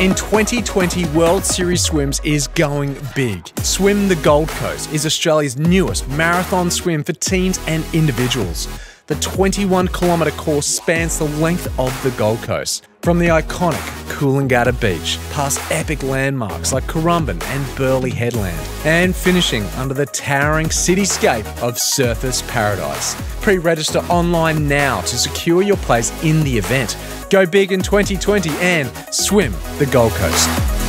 In 2020, World Series Swims is going big. Swim the Gold Coast is Australia's newest marathon swim for teams and individuals. The 21 kilometre course spans the length of the Gold Coast, from the iconic Coolangatta Beach, past epic landmarks like Currumbin and Burleigh Headland, and finishing under the towering cityscape of Surfers Paradise. Pre register online now to secure your place in the event. Go big in 2020 and swim the Gold Coast.